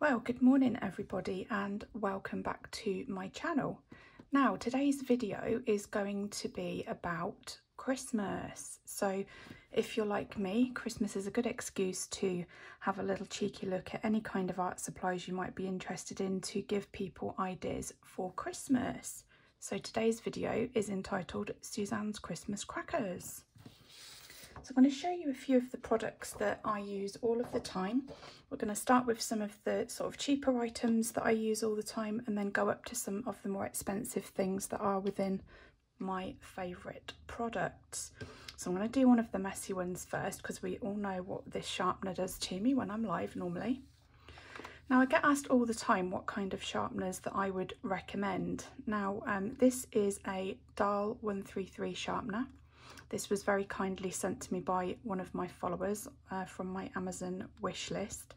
Well, good morning everybody and welcome back to my channel. Now, today's video is going to be about Christmas. So if you're like me, Christmas is a good excuse to have a little cheeky look at any kind of art supplies you might be interested in to give people ideas for Christmas. So today's video is entitled Suzanne's Christmas Crackers. So I'm going to show you a few of the products that I use all of the time. We're going to start with some of the sort of cheaper items that I use all the time and then go up to some of the more expensive things that are within my favourite products. So I'm going to do one of the messy ones first because we all know what this sharpener does to me when I'm live normally. Now I get asked all the time what kind of sharpeners that I would recommend. Now um, this is a Dahle 133 sharpener. This was very kindly sent to me by one of my followers uh, from my Amazon wish list.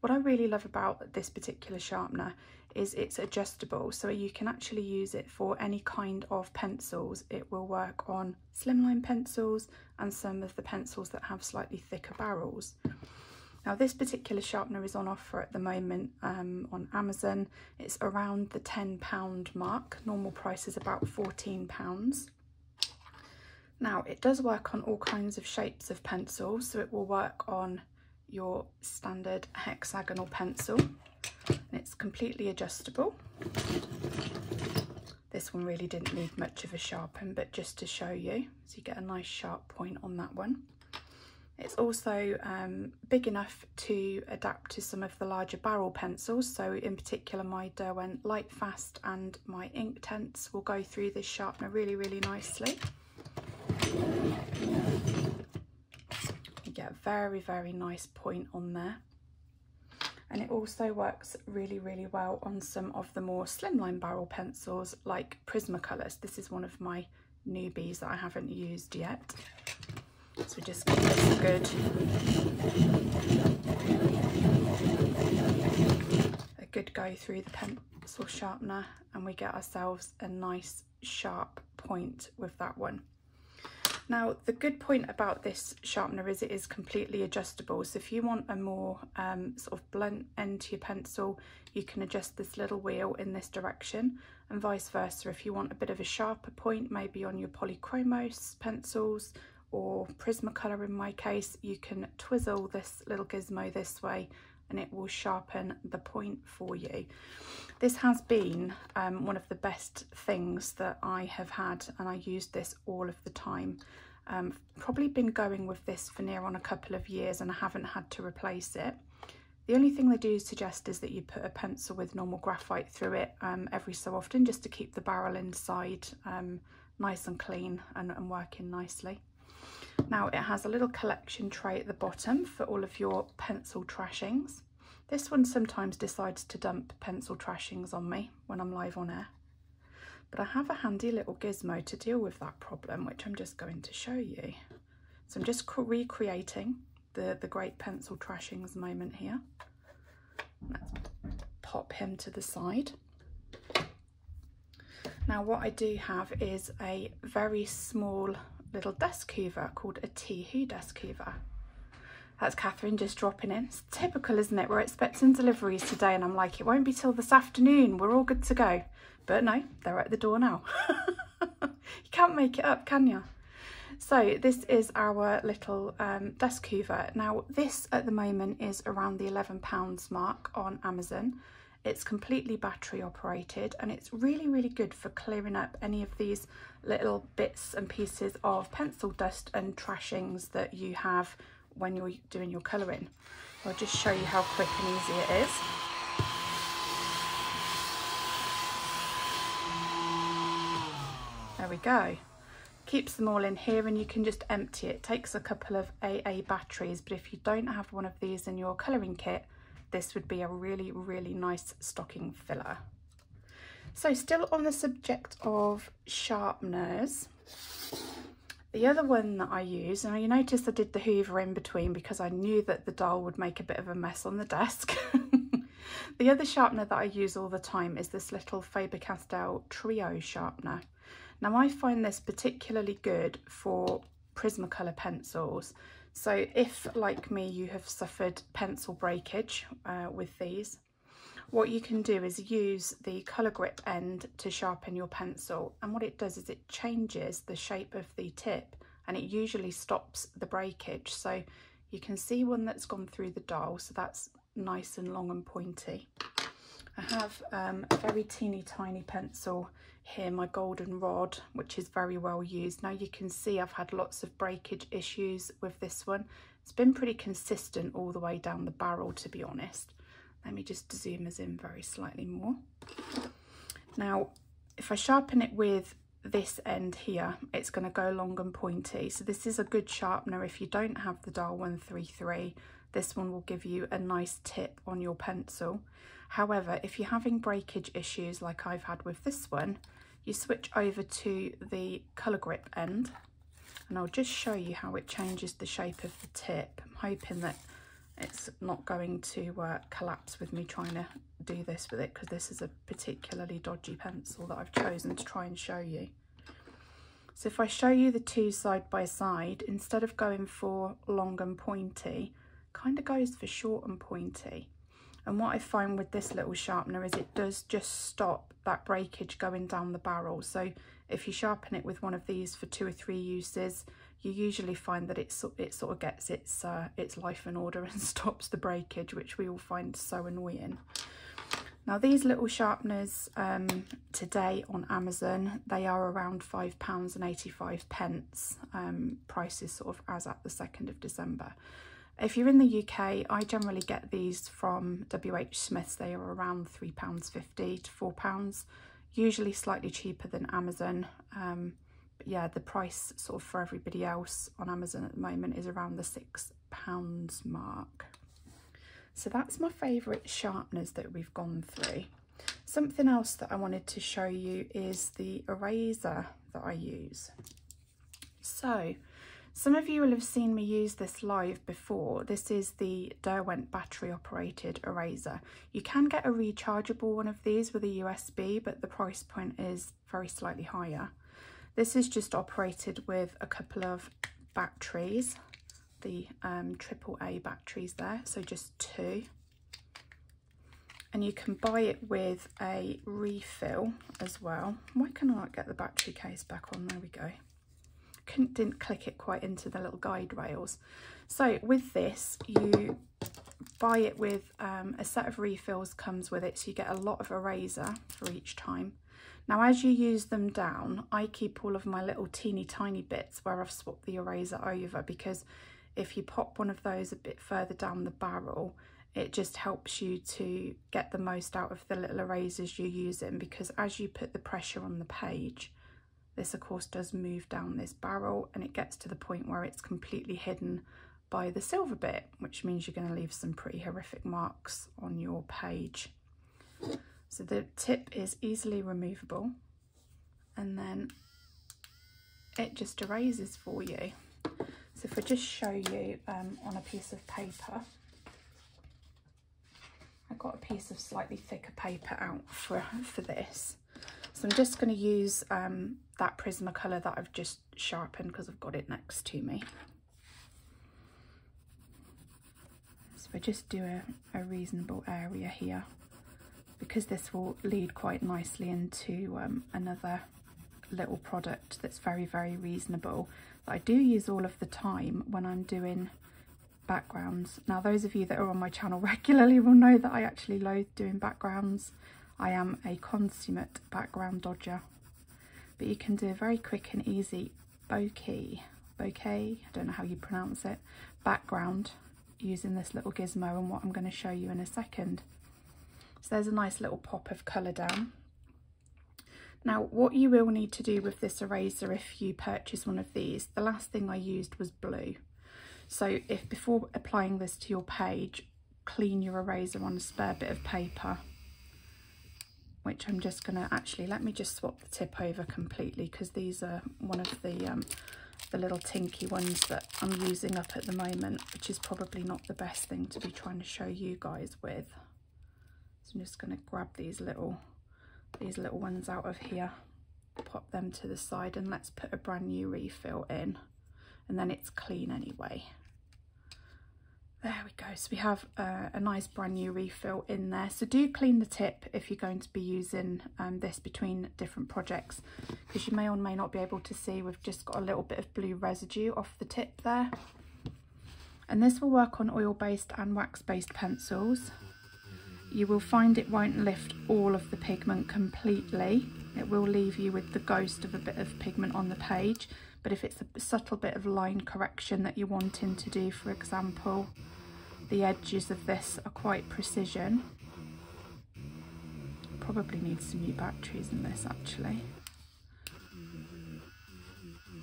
What I really love about this particular sharpener is it's adjustable so you can actually use it for any kind of pencils. It will work on slimline pencils and some of the pencils that have slightly thicker barrels. Now this particular sharpener is on offer at the moment um, on Amazon. It's around the £10 mark. Normal price is about £14. Now it does work on all kinds of shapes of pencils, so it will work on your standard hexagonal pencil. And it's completely adjustable. This one really didn't need much of a sharpen, but just to show you, so you get a nice sharp point on that one. It's also um, big enough to adapt to some of the larger barrel pencils. So in particular, my Derwent Lightfast and my Inktense will go through this sharpener really, really nicely. You get a very, very nice point on there. And it also works really, really well on some of the more slimline barrel pencils like Prismacolors. This is one of my newbies that I haven't used yet. So just give this a good, a good go through the pencil sharpener and we get ourselves a nice sharp point with that one. Now, the good point about this sharpener is it is completely adjustable. So if you want a more um, sort of blunt end to your pencil, you can adjust this little wheel in this direction and vice versa. If you want a bit of a sharper point, maybe on your polychromos pencils or Prismacolor in my case, you can twizzle this little gizmo this way and it will sharpen the point for you. This has been um, one of the best things that I have had and I used this all of the time. Um, probably been going with this for near on a couple of years and I haven't had to replace it. The only thing they do suggest is that you put a pencil with normal graphite through it um, every so often just to keep the barrel inside um, nice and clean and, and working nicely. Now it has a little collection tray at the bottom for all of your pencil trashings. This one sometimes decides to dump pencil trashings on me when I'm live on air. But I have a handy little gizmo to deal with that problem, which I'm just going to show you. So I'm just recreating the, the great pencil trashings moment here. Let's pop him to the side. Now what I do have is a very small little desk hoover called a Tihoo desk hoover. That's Catherine just dropping in. It's typical, isn't it? We're expecting deliveries today and I'm like, it won't be till this afternoon. We're all good to go. But no, they're at the door now. you can't make it up, can you? So this is our little um, desk hoover. Now this at the moment is around the £11 mark on Amazon. It's completely battery operated and it's really, really good for clearing up any of these little bits and pieces of pencil dust and trashings that you have when you're doing your colouring. I'll just show you how quick and easy it is. There we go. Keeps them all in here and you can just empty it. it takes a couple of AA batteries, but if you don't have one of these in your colouring kit, this would be a really, really nice stocking filler. So still on the subject of sharpeners, the other one that I use, and you notice I did the hoover in between because I knew that the Dahle would make a bit of a mess on the desk. the other sharpener that I use all the time is this little Faber-Castell Trio sharpener. Now I find this particularly good for Prismacolor pencils. So if, like me, you have suffered pencil breakage uh, with these, what you can do is use the colour grip end to sharpen your pencil. And what it does is it changes the shape of the tip and it usually stops the breakage. So you can see one that's gone through the Dahle, so that's nice and long and pointy. I have um, a very teeny tiny pencil here, my golden rod, which is very well used. Now you can see I've had lots of breakage issues with this one. It's been pretty consistent all the way down the barrel, to be honest. Let me just zoom us in very slightly more. Now, if I sharpen it with this end here, it's going to go long and pointy. So this is a good sharpener if you don't have the Dahle 133. This one will give you a nice tip on your pencil. However, if you're having breakage issues like I've had with this one, you switch over to the colour grip end and I'll just show you how it changes the shape of the tip. I'm hoping that it's not going to uh, collapse with me trying to do this with it because this is a particularly dodgy pencil that I've chosen to try and show you. So if I show you the two side by side, instead of going for long and pointy, kind of goes for short and pointy. And what I find with this little sharpener is it does just stop that breakage going down the barrel. So if you sharpen it with one of these for two or three uses, you usually find that it, it sort of gets its, uh, its life in order and stops the breakage, which we all find so annoying. Now these little sharpeners um, today on Amazon, they are around £5.85 pence. Um, prices sort of as at the 2nd of December. If you're in the UK, I generally get these from WH Smith's. They are around £3.50 to £4, usually slightly cheaper than Amazon. Um, yeah, the price sort of for everybody else on Amazon at the moment is around the £6 mark. So that's my favourite sharpeners that we've gone through. Something else that I wanted to show you is the eraser that I use. So some of you will have seen me use this live before. This is the Derwent battery operated eraser. You can get a rechargeable one of these with a USB, but the price point is very slightly higher. This is just operated with a couple of batteries, the um, AAA batteries there, so just two. And you can buy it with a refill as well. Why can't I not get the battery case back on? There we go couldn't, didn't click it quite into the little guide rails. So with this, you buy it with um, a set of refills comes with it, so you get a lot of eraser for each time. Now, as you use them down, I keep all of my little teeny tiny bits where I've swapped the eraser over because if you pop one of those a bit further down the barrel, it just helps you to get the most out of the little erasers you're using because as you put the pressure on the page, this of course does move down this barrel and it gets to the point where it's completely hidden by the silver bit, which means you're going to leave some pretty horrific marks on your page. So the tip is easily removable and then it just erases for you. So if I just show you um, on a piece of paper, I've got a piece of slightly thicker paper out for, for this. So I'm just going to use um, that Prismacolor that I've just sharpened because I've got it next to me. So I just do a, a reasonable area here because this will lead quite nicely into um, another little product that's very, very reasonable that I do use all of the time when I'm doing backgrounds. Now, those of you that are on my channel regularly will know that I actually loathe doing backgrounds. I am a consummate background dodger. But you can do a very quick and easy bokeh, bokeh, I don't know how you pronounce it, background using this little gizmo and what I'm going to show you in a second. So there's a nice little pop of colour down. Now what you will need to do with this eraser if you purchase one of these, the last thing I used was blue. So if before applying this to your page, clean your eraser on a spare bit of paper which I'm just going to actually, let me just swap the tip over completely because these are one of the, um, the little tinky ones that I'm using up at the moment, which is probably not the best thing to be trying to show you guys with. So I'm just going to grab these little, these little ones out of here, pop them to the side and let's put a brand new refill in and then it's clean anyway. there we go. So we have uh, a nice brand new refill in there. So do clean the tip if you're going to be using um, this between different projects because you may or may not be able to see we've just got a little bit of blue residue off the tip there. And this will work on oil-based and wax-based pencils. You will find it won't lift all of the pigment completely. It will leave you with the ghost of a bit of pigment on the page. But if it's a subtle bit of line correction that you're wanting to do, for example, the edges of this are quite precision. Probably need some new batteries in this actually.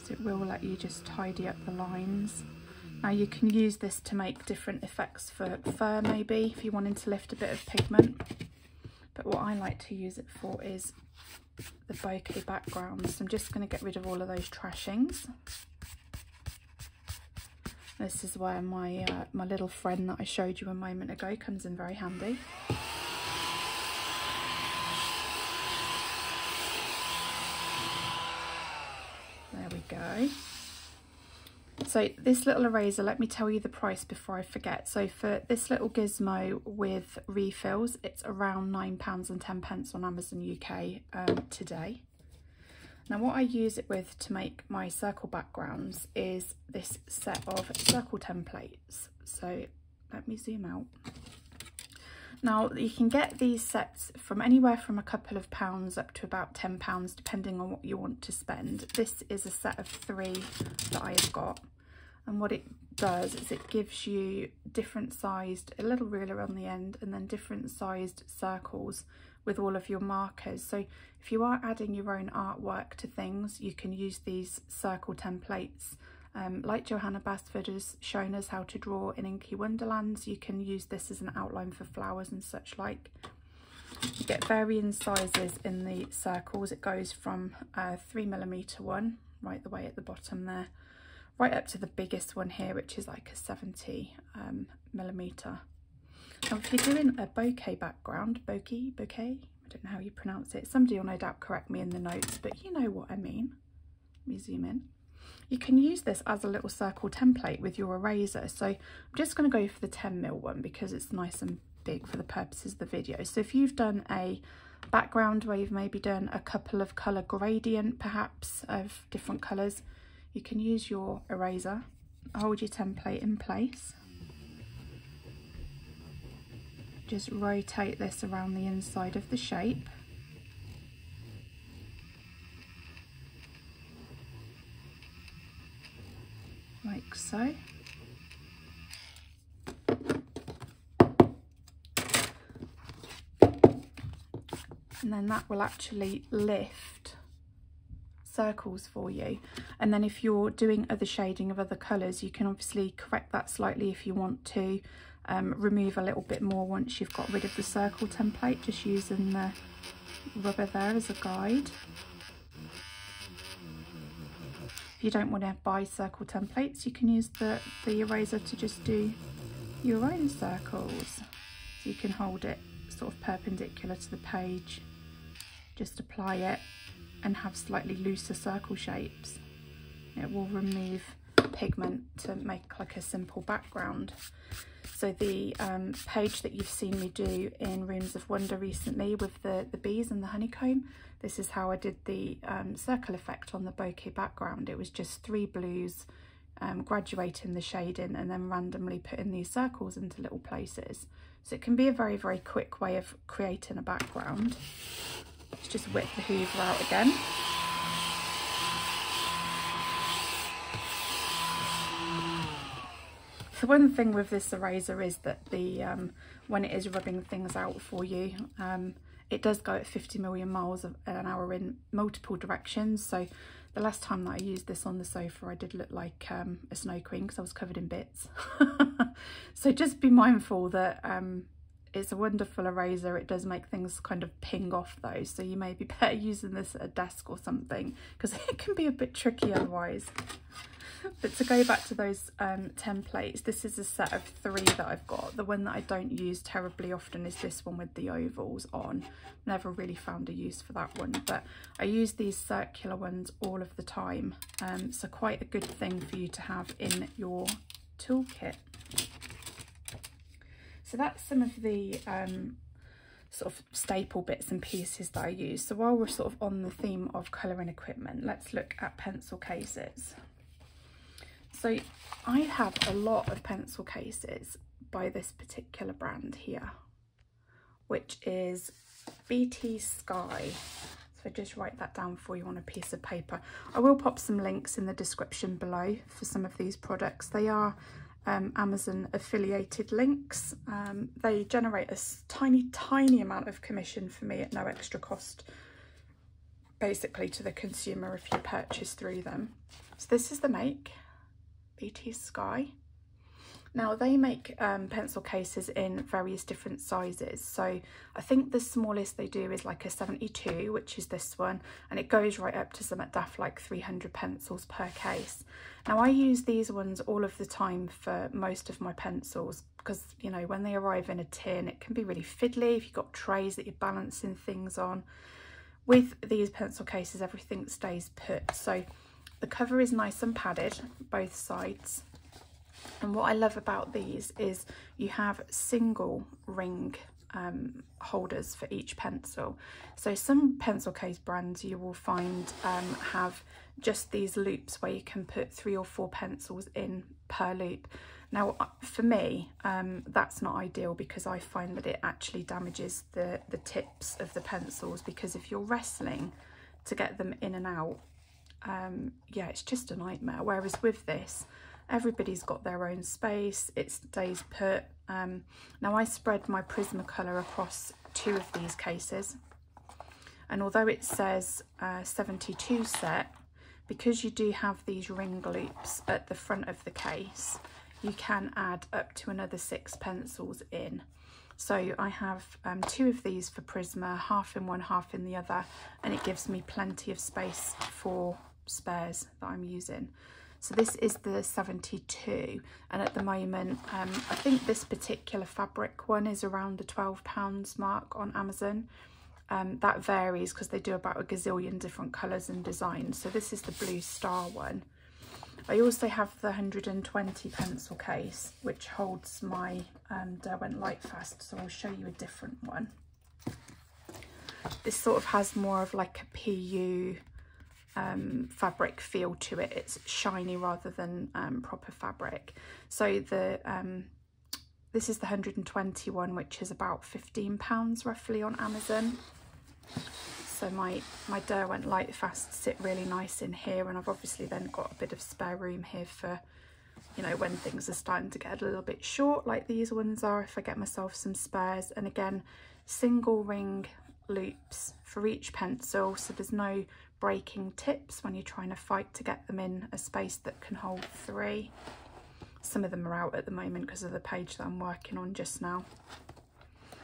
So it will let you just tidy up the lines. Now you can use this to make different effects for fur maybe if you're wanting to lift a bit of pigment. But what I like to use it for is the bokeh background. So I'm just going to get rid of all of those trashings. This is where my, uh, my little friend that I showed you a moment ago comes in very handy. There we go. So this little eraser, let me tell you the price before I forget. So for this little gizmo with refills, it's around £9 and 10 pence on Amazon UK um, today. Now what I use it with to make my circle backgrounds is this set of circle templates. So let me zoom out. Now you can get these sets from anywhere from a couple of pounds up to about £10 depending on what you want to spend. This is a set of three that I have got and what it does is it gives you different sized, a little ruler on the end and then different sized circles with all of your markers. So if you are adding your own artwork to things, you can use these circle templates. Um, like Johanna Basford has shown us how to draw in Inky Wonderlands, you can use this as an outline for flowers and such like. You get varying sizes in the circles. It goes from a three millimeter one, right the way at the bottom there, right up to the biggest one here, which is like a 70 um, millimeter. Now, if you're doing a bokeh background, bokeh, bouquet, I don't know how you pronounce it. Somebody will no doubt correct me in the notes, but you know what I mean. Let me zoom in. You can use this as a little circle template with your eraser. So I'm just going to go for the 10 mil one because it's nice and big for the purposes of the video. So if you've done a background where you've maybe done a couple of colour gradient perhaps of different colours, you can use your eraser, hold your template in place just rotate this around the inside of the shape. Like so. And then that will actually lift circles for you. And then if you're doing other shading of other colours, you can obviously correct that slightly if you want to um, remove a little bit more once you've got rid of the circle template, just using the rubber there as a guide. If you don't want to buy circle templates, you can use the, the eraser to just do your own circles. So you can hold it sort of perpendicular to the page, just apply it and have slightly looser circle shapes. It will remove pigment to make like a simple background. So the um, page that you've seen me do in Rooms of Wonder recently with the, the bees and the honeycomb, this is how I did the um, circle effect on the bokeh background. It was just three blues, um, graduating the shading and then randomly putting these circles into little places. So it can be a very, very quick way of creating a background. Let's just whip the hoover out again. The one thing with this eraser is that the um, when it is rubbing things out for you, um, it does go at 50 million miles an hour in multiple directions. So the last time that I used this on the sofa, I did look like um, a snow queen because I was covered in bits. so just be mindful that um, it's a wonderful eraser. It does make things kind of ping off though. So you may be better using this at a desk or something because it can be a bit tricky otherwise. But to go back to those um, templates, this is a set of three that I've got. The one that I don't use terribly often is this one with the ovals on. Never really found a use for that one, but I use these circular ones all of the time. Um, so quite a good thing for you to have in your toolkit. So that's some of the um, sort of staple bits and pieces that I use. So while we're sort of on the theme of colouring equipment, let's look at pencil cases. So I have a lot of pencil cases by this particular brand here, which is BTSKY. So I just write that down for you on a piece of paper. I will pop some links in the description below for some of these products. They are um, Amazon affiliated links. Um, they generate a tiny, tiny amount of commission for me at no extra cost, basically to the consumer if you purchase through them. So this is the make, BTSKY. Now they make um, pencil cases in various different sizes. So I think the smallest they do is like a 72, which is this one, and it goes right up to some at daft like 300 pencils per case. Now I use these ones all of the time for most of my pencils because, you know, when they arrive in a tin, it can be really fiddly if you've got trays that you're balancing things on. With these pencil cases, everything stays put. So the cover is nice and padded, both sides and what I love about these is you have single ring um, holders for each pencil. So some pencil case brands you will find um, have just these loops where you can put three or four pencils in per loop. Now uh, for me um, that's not ideal because I find that it actually damages the, the tips of the pencils because if you're wrestling to get them in and out um, yeah it's just a nightmare whereas with this everybody's got their own space it stays put um, now I spread my Prismacolor across two of these cases and although it says uh, 72 set because you do have these ring loops at the front of the case you can add up to another six pencils in so I have um, two of these for Prisma, half in one, half in the other, and it gives me plenty of space for spares that I'm using. So this is the 72 and at the moment um, I think this particular fabric one is around the £12 mark on Amazon. Um, that varies because they do about a gazillion different colours and designs. So this is the Blue Star one. I also have the 120 pencil case which holds my um, Derwent Lightfast so I'll show you a different one. This sort of has more of like a PU um, fabric feel to it. It's shiny rather than um, proper fabric. So the um, this is the 121, which is about 15 pounds roughly on Amazon. So my, my Derwent Lightfast sit really nice in here and I've obviously then got a bit of spare room here for, you know, when things are starting to get a little bit short like these ones are, if I get myself some spares. And again, single ring loops for each pencil so there's no breaking tips when you're trying to fight to get them in a space that can hold three. Some of them are out at the moment because of the page that I'm working on just now.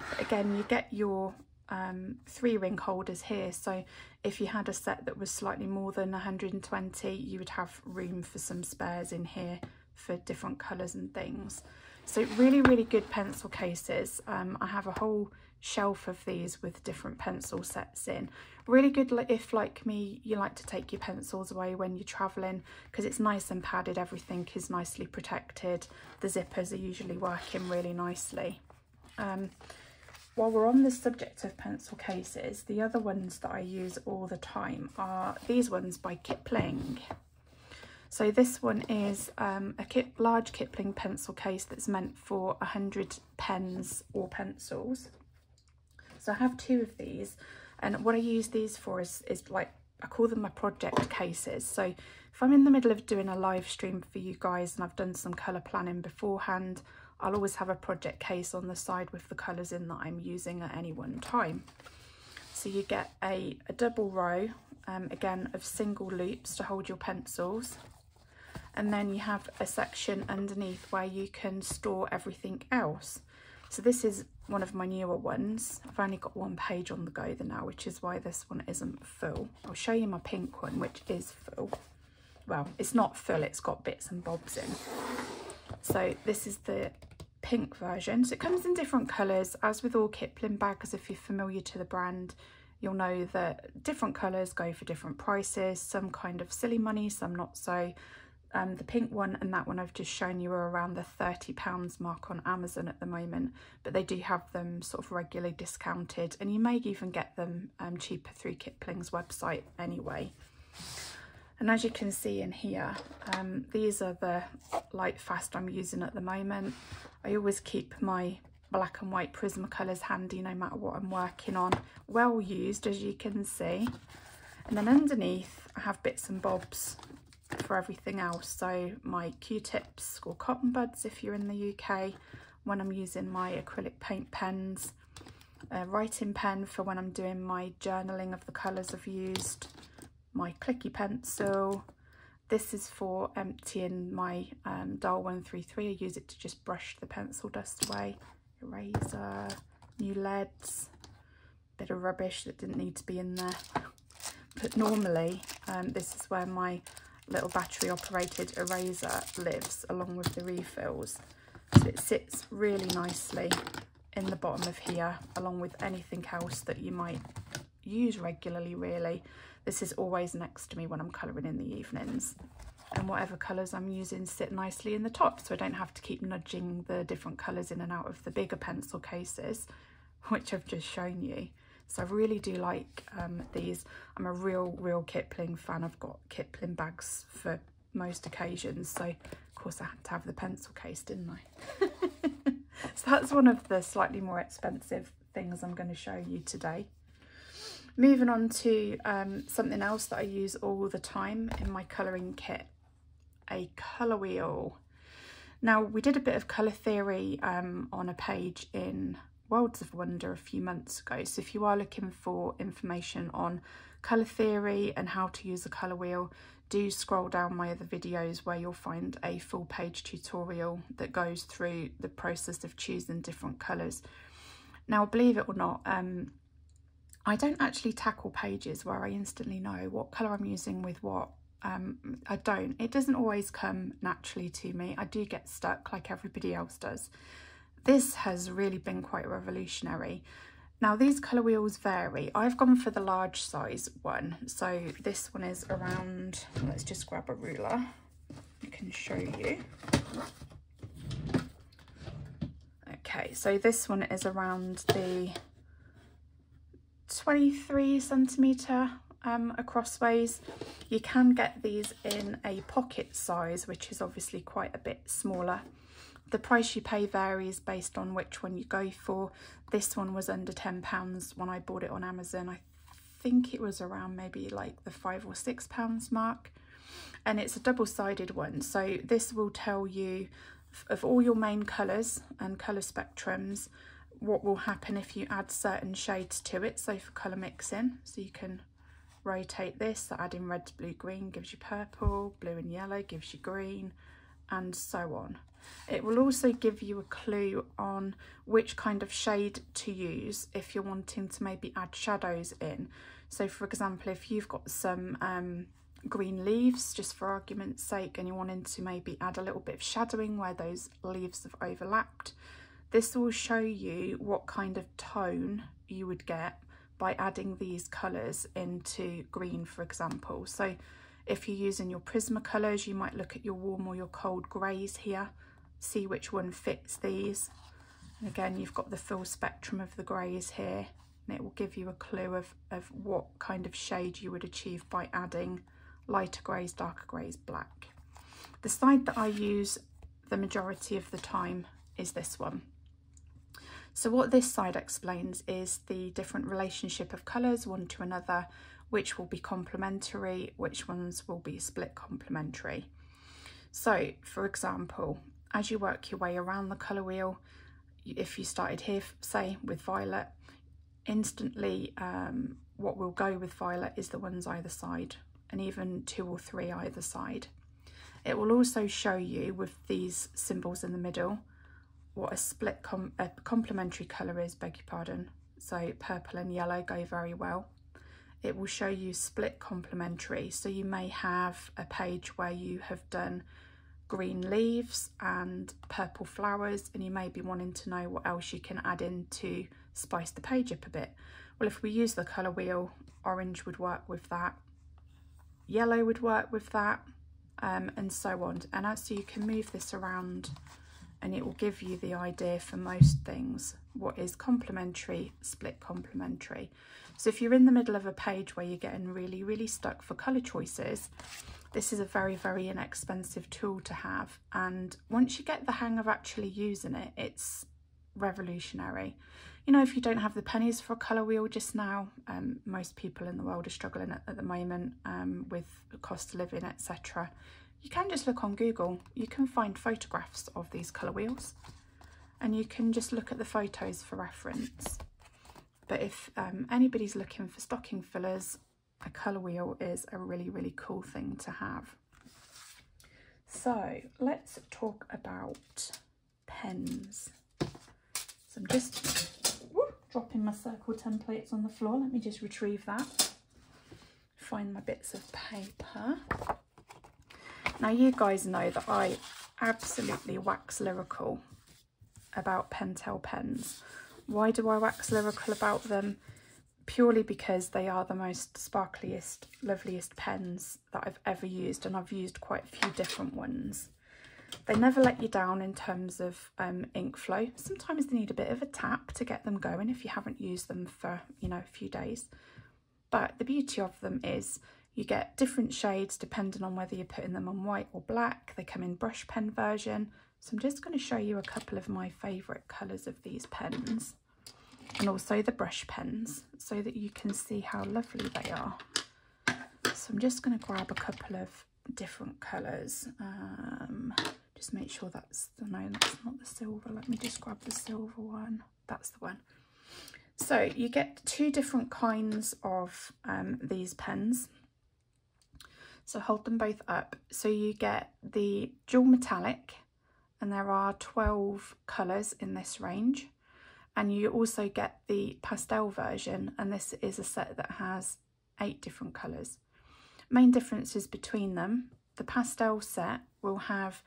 But again, you get your um, three ring holders here. So if you had a set that was slightly more than 120, you would have room for some spares in here for different colours and things. So really, really good pencil cases. Um, I have a whole shelf of these with different pencil sets in. Really good if, like me, you like to take your pencils away when you're travelling because it's nice and padded, everything is nicely protected. The zippers are usually working really nicely. Um, while we're on the subject of pencil cases, the other ones that I use all the time are these ones by Kipling. So this one is um, a large Kipling pencil case that's meant for 100 pens or pencils. So I have two of these and what I use these for is, is like, I call them my project cases. So if I'm in the middle of doing a live stream for you guys and I've done some colour planning beforehand, I'll always have a project case on the side with the colours in that I'm using at any one time. So you get a, a double row, um, again, of single loops to hold your pencils. And then you have a section underneath where you can store everything else. So this is one of my newer ones. I've only got one page on the go there now, which is why this one isn't full. I'll show you my pink one, which is full. Well, it's not full, it's got bits and bobs in. So this is the pink version. So it comes in different colours, as with all Kipling bags, if you're familiar to the brand, you'll know that different colours go for different prices, some kind of silly money, some not so. Um, the pink one and that one I've just shown you are around the £30 mark on Amazon at the moment, but they do have them sort of regularly discounted and you may even get them um, cheaper through Kipling's website anyway. And as you can see in here, um, these are the Lightfast I'm using at the moment. I always keep my black and white Prismacolors handy no matter what I'm working on. Well used, as you can see. And then underneath, I have bits and bobs for everything else. So my Q-tips or cotton buds if you're in the UK, when I'm using my acrylic paint pens, a writing pen for when I'm doing my journaling of the colours I've used, my clicky pencil. This is for emptying my um, Dahle 133. I use it to just brush the pencil dust away. Eraser, new leads, bit of rubbish that didn't need to be in there. But normally, um, this is where my little battery operated eraser lives along with the refills. So it sits really nicely in the bottom of here along with anything else that you might use regularly really. This is always next to me when I'm colouring in the evenings. And whatever colours I'm using sit nicely in the top so I don't have to keep nudging the different colours in and out of the bigger pencil cases, which I've just shown you. So I really do like um, these. I'm a real, real Kipling fan. I've got Kipling bags for most occasions. So of course I had to have the pencil case, didn't I? so that's one of the slightly more expensive things I'm going to show you today. Moving on to um, something else that I use all the time in my colouring kit, a colour wheel. Now we did a bit of colour theory um, on a page in Worlds of Wonder a few months ago. So if you are looking for information on colour theory and how to use a colour wheel, do scroll down my other videos where you'll find a full page tutorial that goes through the process of choosing different colours. Now, believe it or not, um, I don't actually tackle pages where I instantly know what colour I'm using with what. Um, I don't. It doesn't always come naturally to me. I do get stuck like everybody else does. This has really been quite revolutionary. Now these colour wheels vary. I've gone for the large size one. So this one is around, let's just grab a ruler. I can show you. Okay, so this one is around the 23 centimetre um, acrossways. You can get these in a pocket size, which is obviously quite a bit smaller. The price you pay varies based on which one you go for. This one was under £10 when I bought it on Amazon. I think it was around maybe like the five or six pounds mark. And it's a double-sided one. So this will tell you of all your main colours and colour spectrums, what will happen if you add certain shades to it. So for colour mixing, so you can rotate this, so adding red to blue, green gives you purple, blue and yellow gives you green, and so on. It will also give you a clue on which kind of shade to use if you're wanting to maybe add shadows in. So for example, if you've got some um, green leaves, just for argument's sake, and you're wanting to maybe add a little bit of shadowing where those leaves have overlapped, this will show you what kind of tone you would get by adding these colours into green, for example. So if you're using your Prismacolors, you might look at your warm or your cold greys here, see which one fits these. And again, you've got the full spectrum of the greys here, and it will give you a clue of, of what kind of shade you would achieve by adding lighter greys, darker greys, black. The side that I use the majority of the time is this one. So what this side explains is the different relationship of colours one to another, which will be complementary, which ones will be split complementary. So for example, as you work your way around the colour wheel, if you started here, say with violet, instantly um, what will go with violet is the ones either side and even two or three either side. It will also show you with these symbols in the middle what a split com a complementary colour is, beg your pardon. So purple and yellow go very well. It will show you split complementary. So you may have a page where you have done green leaves and purple flowers and you may be wanting to know what else you can add in to spice the page up a bit. Well, if we use the colour wheel, orange would work with that. Yellow would work with that. um, and so on. And as so you can move this around and it will give you the idea for most things what is complementary, split complementary. So if you're in the middle of a page where you're getting really, really stuck for colour choices, this is a very, very inexpensive tool to have. And once you get the hang of actually using it, it's revolutionary. You know, if you don't have the pennies for a colour wheel just now, um, most people in the world are struggling at, at the moment um, with cost of living, etc. You can just look on Google. You can find photographs of these colour wheels and you can just look at the photos for reference. But if um, anybody's looking for stocking fillers, a colour wheel is a really, really cool thing to have. So let's talk about pens. So I'm just whoop, dropping my circle templates on the floor. Let me just retrieve that. Find my bits of paper. Now you guys know that I absolutely wax lyrical about Pentel pens. Why do I wax lyrical about them? Purely because they are the most sparkliest, loveliest pens that I've ever used and I've used quite a few different ones. They never let you down in terms of um, ink flow. Sometimes they need a bit of a tap to get them going if you haven't used them for, you know, a few days. But the beauty of them is you get different shades depending on whether you're putting them on white or black. They come in brush pen version. So I'm just going to show you a couple of my favourite colours of these pens and also the brush pens so that you can see how lovely they are. So I'm just going to grab a couple of different colours. Um, just make sure that's, the, no, that's not the silver. Let me just grab the silver one. That's the one. So you get two different kinds of um, these pens. So hold them both up. So you get the dual metallic and there are 12 colours in this range. And you also get the pastel version and this is a set that has eight different colours. Main differences between them, the pastel set will have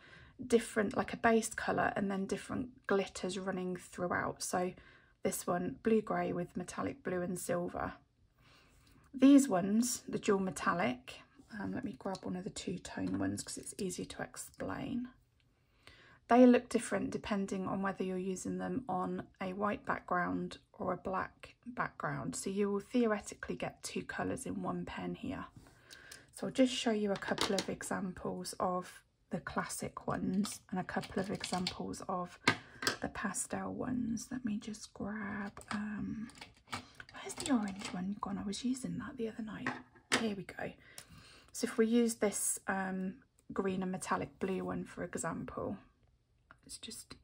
different, like a base colour and then different glitters running throughout. So this one, blue-grey with metallic blue and silver. These ones, the dual metallic, um, let me grab one of the two-tone ones because it's easier to explain. They look different depending on whether you're using them on a white background or a black background. So you will theoretically get two colours in one pen here. So I'll just show you a couple of examples of the classic ones and a couple of examples of the pastel ones. Let me just grab, um, where's the orange one gone? I was using that the other night. Here we go. So if we use this um, green and metallic blue one, for example, let's just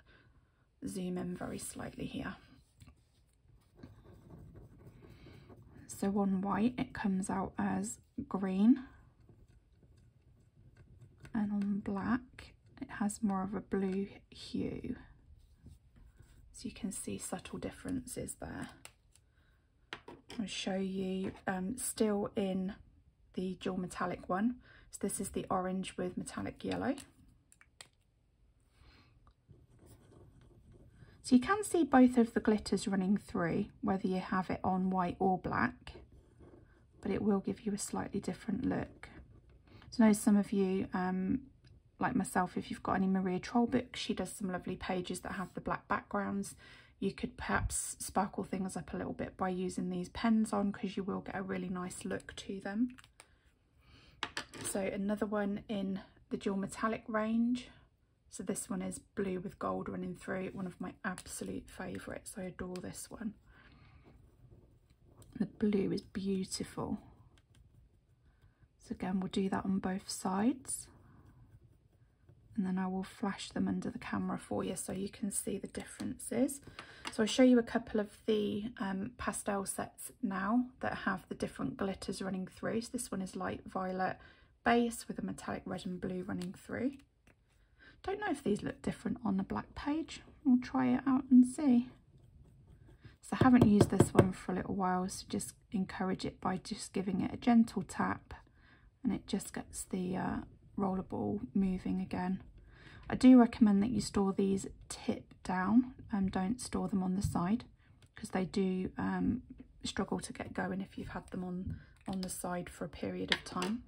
zoom in very slightly here. So on white, it comes out as green. And on black, it has more of a blue hue. So you can see subtle differences there. I'll show you um, still in the dual metallic one. So this is the orange with metallic yellow. So you can see both of the glitters running through, whether you have it on white or black, but it will give you a slightly different look. So I know some of you, um, like myself, if you've got any Maria Trolle books, she does some lovely pages that have the black backgrounds. You could perhaps sparkle things up a little bit by using these pens on because you will get a really nice look to them. So another one in the dual metallic range. So this one is blue with gold running through, one of my absolute favourites. I adore this one. The blue is beautiful. So again, we'll do that on both sides. And then I will flash them under the camera for you so you can see the differences. So I'll show you a couple of the um, pastel sets now that have the different glitters running through. So this one is light violet base with a metallic red and blue running through. Don't know if these look different on the black page. We'll try it out and see. So I haven't used this one for a little while, so just encourage it by just giving it a gentle tap and it just gets the uh, rollerball moving again. I do recommend that you store these tip down and don't store them on the side because they do um, struggle to get going if you've had them on, on the side for a period of time.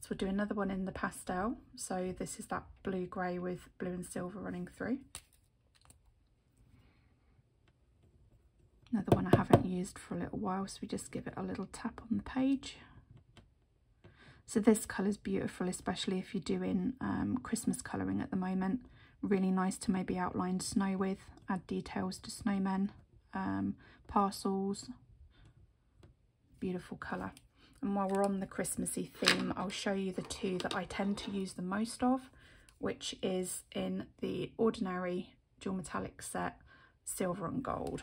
So we'll do another one in the pastel. So this is that blue grey with blue and silver running through. Another one I haven't used for a little while, so we just give it a little tap on the page. So this colour is beautiful, especially if you're doing um, Christmas colouring at the moment. Really nice to maybe outline snow with, add details to snowmen, um, parcels. Beautiful colour. And while we're on the Christmassy theme, I'll show you the two that I tend to use the most of, which is in the Ordinary Dual Metallic set, Silver and Gold.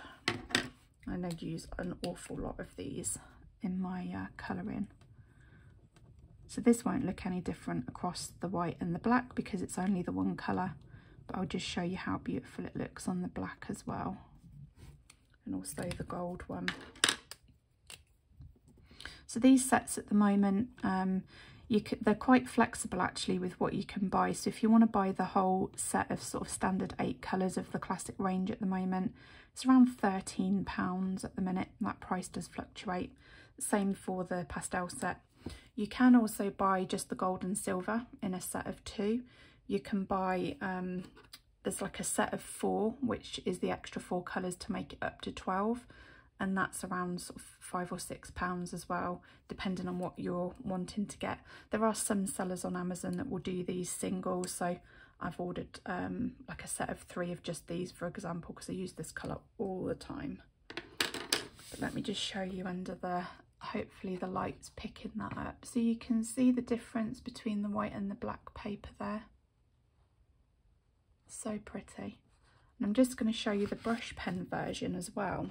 I know use an awful lot of these in my uh, colouring. So this won't look any different across the white and the black because it's only the one colour. But I'll just show you how beautiful it looks on the black as well. And also the gold one. So these sets at the moment, um, you could, they're quite flexible actually with what you can buy. So if you want to buy the whole set of sort of standard eight colours of the classic range at the moment, it's around £13 at the minute. That price does fluctuate. Same for the pastel set. You can also buy just the gold and silver in a set of two. You can buy, um, there's like a set of four, which is the extra four colours to make it up to 12 and that's around sort of five or six pounds as well depending on what you're wanting to get. There are some sellers on amazon that will do these singles so i've ordered um, like a set of three of just these for example because i use this color all the time. But let me just show you under the hopefully the light's picking that up. So you can see the difference between the white and the black paper there. So pretty. And i'm just going to show you the brush pen version as well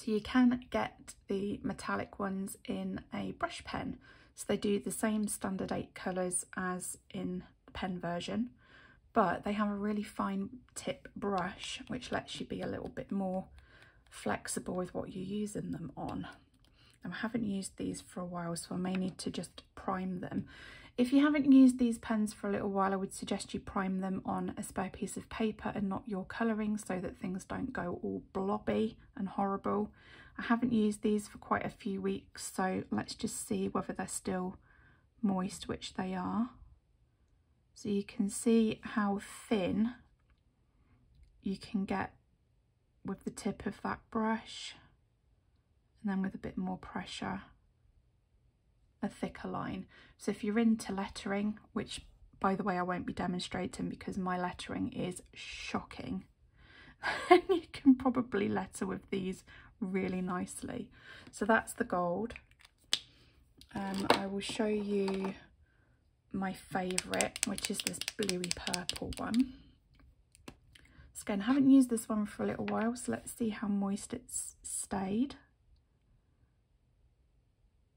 so you can get the metallic ones in a brush pen. So they do the same standard eight colours as in the pen version, but they have a really fine tip brush, which lets you be a little bit more flexible with what you're using them on. I haven't used these for a while, so I may need to just prime them. If you haven't used these pens for a little while, I would suggest you prime them on a spare piece of paper and not your colouring so that things don't go all blobby and horrible. I haven't used these for quite a few weeks, so let's just see whether they're still moist, which they are. So you can see how thin you can get with the tip of that brush and then with a bit more pressure a thicker line. So if you're into lettering, which by the way I won't be demonstrating because my lettering is shocking, then you can probably letter with these really nicely. So that's the gold. Um, I will show you my favourite, which is this bluey purple one. So again, I haven't used this one for a little while, so let's see how moist it's stayed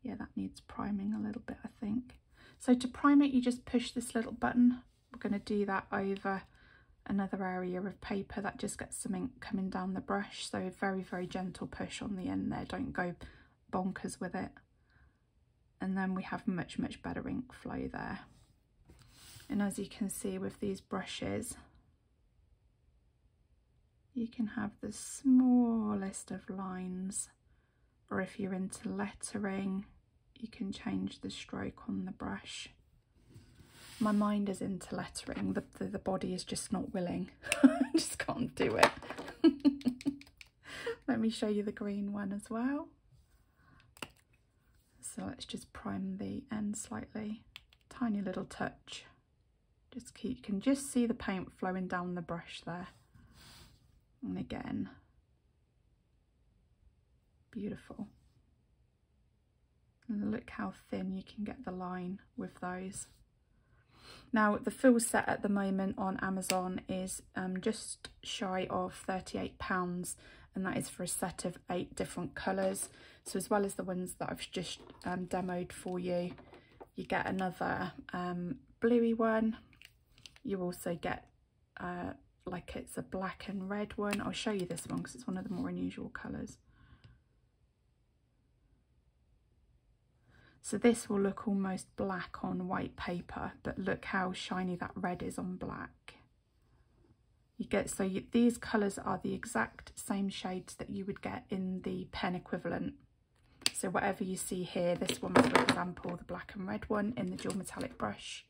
yeah that needs priming a little bit I think. So to prime it you just push this little button. We're going to do that over another area of paper that just gets some ink coming down the brush. So very very gentle push on the end there. Don't go bonkers with it. And then we have much much better ink flow there. And as you can see with these brushes you can have the smallest of lines. Or if you're into lettering you can change the stroke on the brush. My mind is into lettering. The, the, the body is just not willing. I just can't do it. Let me show you the green one as well. So let's just prime the end slightly. Tiny little touch. Just keep, you can just see the paint flowing down the brush there. And again. Beautiful. And look how thin you can get the line with those. Now the full set at the moment on Amazon is um, just shy of £38 and that is for a set of eight different colours. So as well as the ones that I've just um, demoed for you, you get another um, bluey one. You also get uh, like it's a black and red one. I'll show you this one because it's one of the more unusual colours. So this will look almost black on white paper, but look how shiny that red is on black. You get so you, these colours are the exact same shades that you would get in the pen equivalent. So whatever you see here, this one, for example, the black and red one in the dual metallic brush,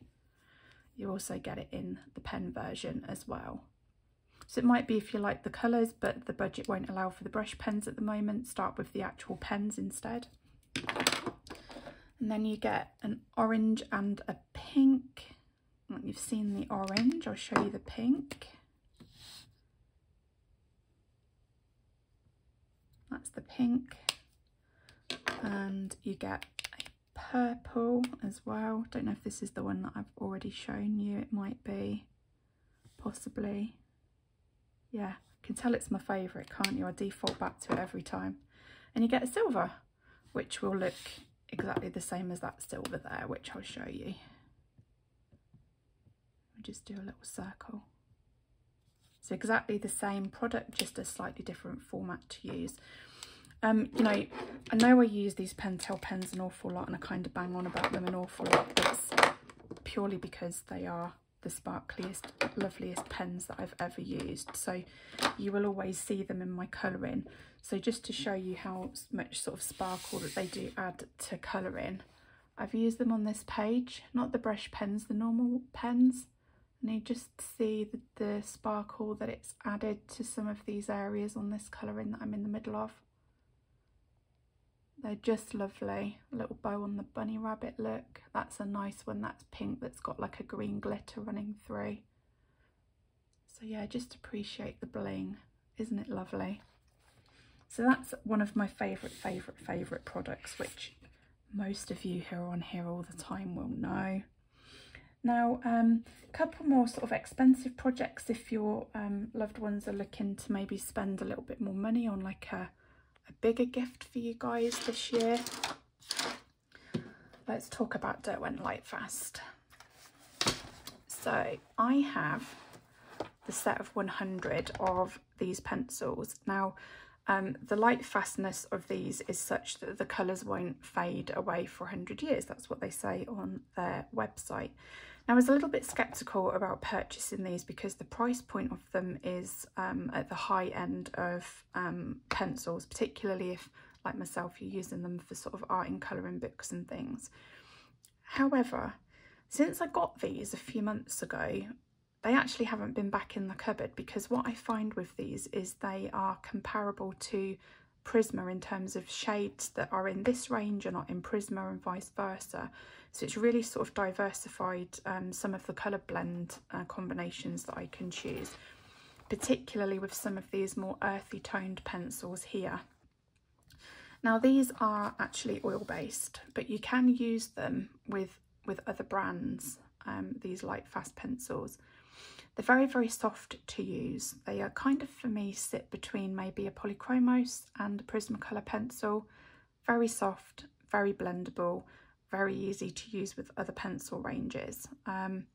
you also get it in the pen version as well. So it might be if you like the colours, but the budget won't allow for the brush pens at the moment. Start with the actual pens instead. And then you get an orange and a pink. You've seen the orange, I'll show you the pink. That's the pink. And you get a purple as well. Don't know if this is the one that I've already shown you. It might be, possibly. Yeah, you can tell it's my favourite, can't you? I default back to it every time. And you get a silver, which will look exactly the same as that silver there, which I'll show you. I'll just do a little circle. So exactly the same product, just a slightly different format to use. Um, you know, I know I use these Pentel pens an awful lot and I kind of bang on about them an awful lot, it's purely because they are the sparkliest, loveliest pens that I've ever used. So you will always see them in my colouring. So just to show you how much sort of sparkle that they do add to colouring, I've used them on this page, not the brush pens, the normal pens. And you just see the, the sparkle that it's added to some of these areas on this colouring that I'm in the middle of. They're just lovely. A little bow on the bunny rabbit look. That's a nice one. That's pink that's got like a green glitter running through. So yeah, just appreciate the bling. Isn't it lovely? So that's one of my favourite, favourite, favourite products, which most of you who are on here all the time will know. Now, a um, couple more sort of expensive projects if your um, loved ones are looking to maybe spend a little bit more money on like a, a bigger gift for you guys this year. Let's talk about Derwent Lightfast. So I have the set of 100 of these pencils. Now, um, the light fastness of these is such that the colours won't fade away for 100 years. That's what they say on their website. I was a little bit sceptical about purchasing these because the price point of them is um, at the high end of um, pencils, particularly if, like myself, you're using them for sort of art and colouring books and things. However, since I got these a few months ago, they actually haven't been back in the cupboard because what I find with these is they are comparable to Prisma in terms of shades that are in this range are not in Prisma and vice versa. So it's really sort of diversified um, some of the colour blend uh, combinations that I can choose, particularly with some of these more earthy toned pencils here. Now these are actually oil based, but you can use them with, with other brands, um, these Lightfast pencils. They're very, very soft to use. They are kind of, for me, sit between maybe a Polychromos and a Prismacolor pencil. Very soft, very blendable, very easy to use with other pencil ranges. Um,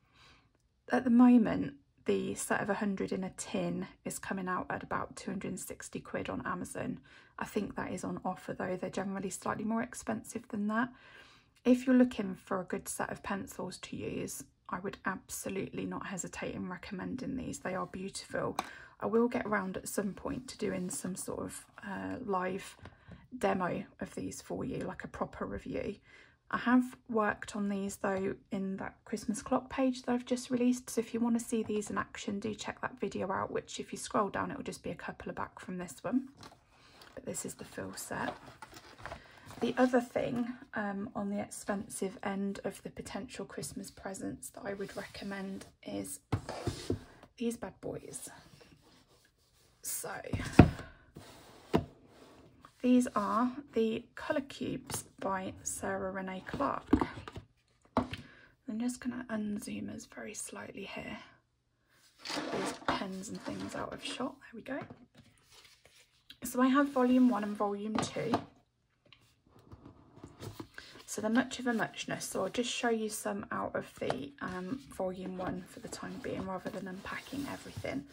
at the moment, the set of 100 in a tin is coming out at about 260 quid on Amazon. I think that is on offer though. They're generally slightly more expensive than that. If you're looking for a good set of pencils to use, I would absolutely not hesitate in recommending these. They are beautiful. I will get around at some point to doing some sort of uh, live demo of these for you, like a proper review. I have worked on these though in that Christmas clock page that I've just released. So if you want to see these in action, do check that video out, which if you scroll down, it will just be a couple of back from this one. But this is the full set. The other thing um, on the expensive end of the potential Christmas presents that I would recommend is these bad boys. So these are the Colour Cubes by Sarah Renae Clark. I'm just going to unzoom us very slightly here. Get these pens and things out of shot. There we go. So I have volume one and volume two. So they're much of a muchness. So I'll just show you some out of the um, volume one for the time being rather than unpacking everything.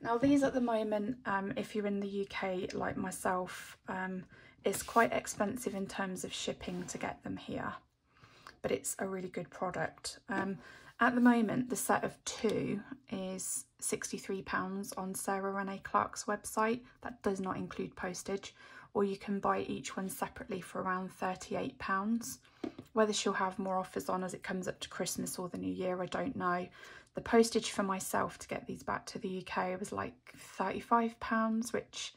Now these at the moment, um, if you're in the UK like myself, um, it's quite expensive in terms of shipping to get them here. But it's a really good product. Um, at the moment, the set of two is £63 on Sarah Renae Clark's website. That does not include postage. Or you can buy each one separately for around £38. Whether she'll have more offers on as it comes up to Christmas or the New Year, I don't know. The postage for myself to get these back to the UK was like £35, which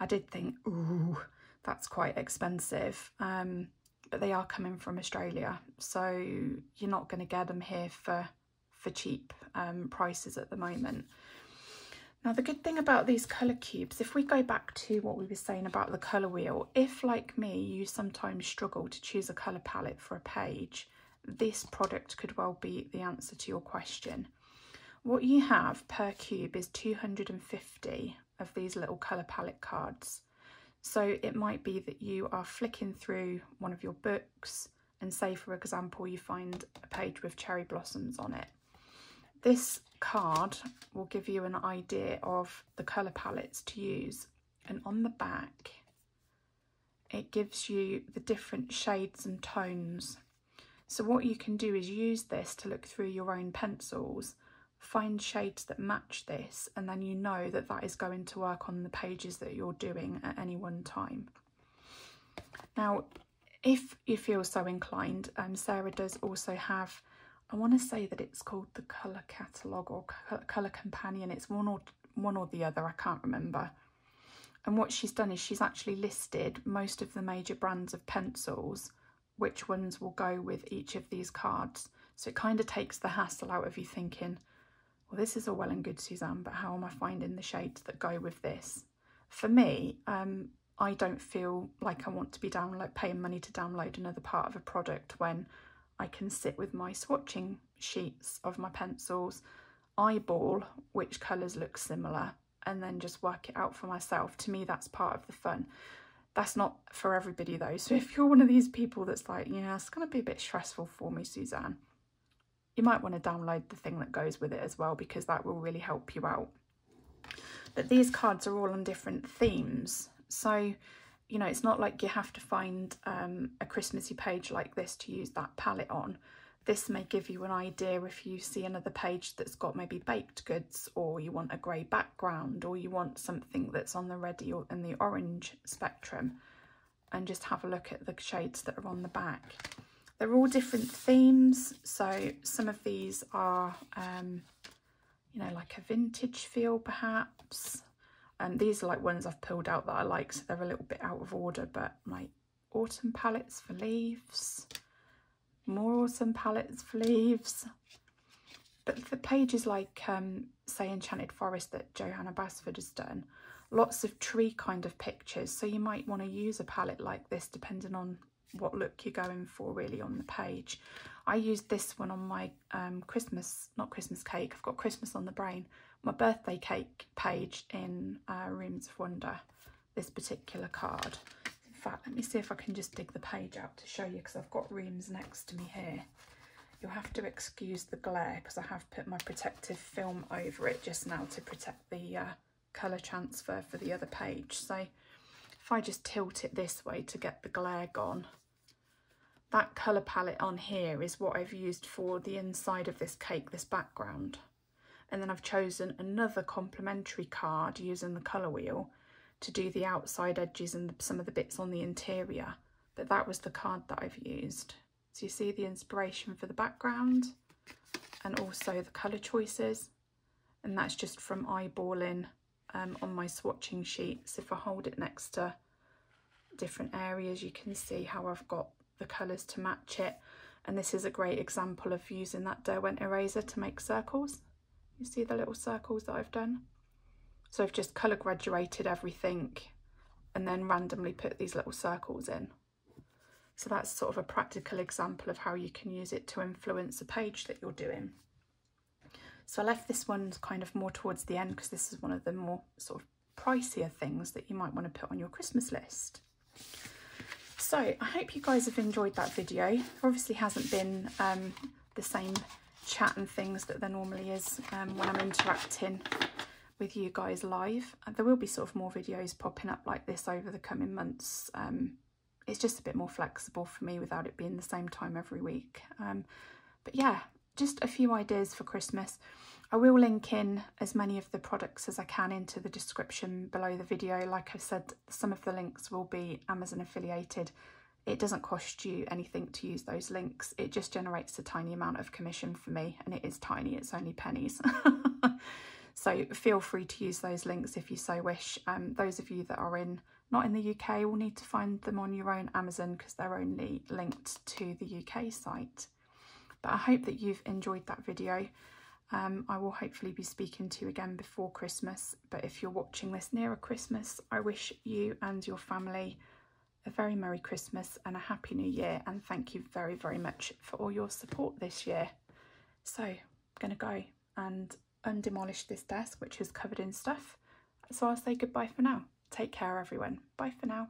I did think, ooh, that's quite expensive. Um, but they are coming from Australia, so you're not going to get them here for, for cheap um, prices at the moment. Now the good thing about these colour cubes, if we go back to what we were saying about the colour wheel, if like me you sometimes struggle to choose a colour palette for a page, this product could well be the answer to your question. What you have per cube is 250 of these little colour palette cards. So it might be that you are flicking through one of your books and say for example you find a page with cherry blossoms on it this card will give you an idea of the colour palettes to use and on the back it gives you the different shades and tones. So what you can do is use this to look through your own pencils, find shades that match this and then you know that that is going to work on the pages that you're doing at any one time. Now if you feel so inclined, um, Sarah does also have I want to say that it's called the Colour Catalogue or Colour Companion. It's one or one or the other, I can't remember. And what she's done is she's actually listed most of the major brands of pencils, which ones will go with each of these cards. So it kind of takes the hassle out of you thinking, well, this is all well and good, Suzanne, but how am I finding the shades that go with this? For me, um, I don't feel like I want to be download paying money to download another part of a product when I can sit with my swatching sheets of my pencils, eyeball which colours look similar and then just work it out for myself. To me, that's part of the fun. That's not for everybody though. So if you're one of these people that's like, yeah, it's going to be a bit stressful for me, Suzanne, you might want to download the thing that goes with it as well because that will really help you out. But these cards are all on different themes. So you know, it's not like you have to find um, a Christmassy page like this to use that palette on. This may give you an idea if you see another page that's got maybe baked goods or you want a grey background or you want something that's on the ready or in the orange spectrum and just have a look at the shades that are on the back. They're all different themes. So some of these are, um, you know, like a vintage feel perhaps. And these are like ones I've pulled out that I like, so they're a little bit out of order, but my autumn palettes for leaves, more autumn palettes for leaves. But the pages like, um, say, Enchanted Forest that Johanna Basford has done, lots of tree kind of pictures. So you might want to use a palette like this depending on what look you're going for really on the page. I used this one on my um, Christmas, not Christmas cake, I've got Christmas on the brain, my birthday cake page in uh, Rooms of Wonder, this particular card. In fact, let me see if I can just dig the page out to show you because I've got Reams next to me here. You'll have to excuse the glare because I have put my protective film over it just now to protect the uh, colour transfer for the other page. So if I just tilt it this way to get the glare gone, that colour palette on here is what I've used for the inside of this cake, this background and then I've chosen another complementary card using the colour wheel to do the outside edges and some of the bits on the interior but that was the card that I've used. So you see the inspiration for the background and also the colour choices and that's just from eyeballing um, on my swatching sheets. If I hold it next to different areas you can see how I've got the colours to match it. And this is a great example of using that Derwent eraser to make circles you see the little circles that I've done? So I've just colour graduated everything and then randomly put these little circles in. So that's sort of a practical example of how you can use it to influence a page that you're doing. So I left this one kind of more towards the end because this is one of the more sort of pricier things that you might want to put on your Christmas list. So I hope you guys have enjoyed that video. It obviously hasn't been um, the same chat and things that there normally is um, when I'm interacting with you guys live. There will be sort of more videos popping up like this over the coming months. Um, it's just a bit more flexible for me without it being the same time every week. Um, but yeah, just a few ideas for Christmas. I will link in as many of the products as I can into the description below the video. Like I said, some of the links will be Amazon affiliated. It doesn't cost you anything to use those links. It just generates a tiny amount of commission for me and it is tiny, it's only pennies. so feel free to use those links if you so wish. Um, those of you that are in not in the UK will need to find them on your own Amazon because they're only linked to the UK site. But I hope that you've enjoyed that video. Um, I will hopefully be speaking to you again before Christmas, but if you're watching this nearer Christmas, I wish you and your family a very Merry Christmas and a Happy New Year, and thank you very, very much for all your support this year. So, I'm going to go and undemolish this desk, which is covered in stuff. So I'll say goodbye for now. Take care, everyone. Bye for now.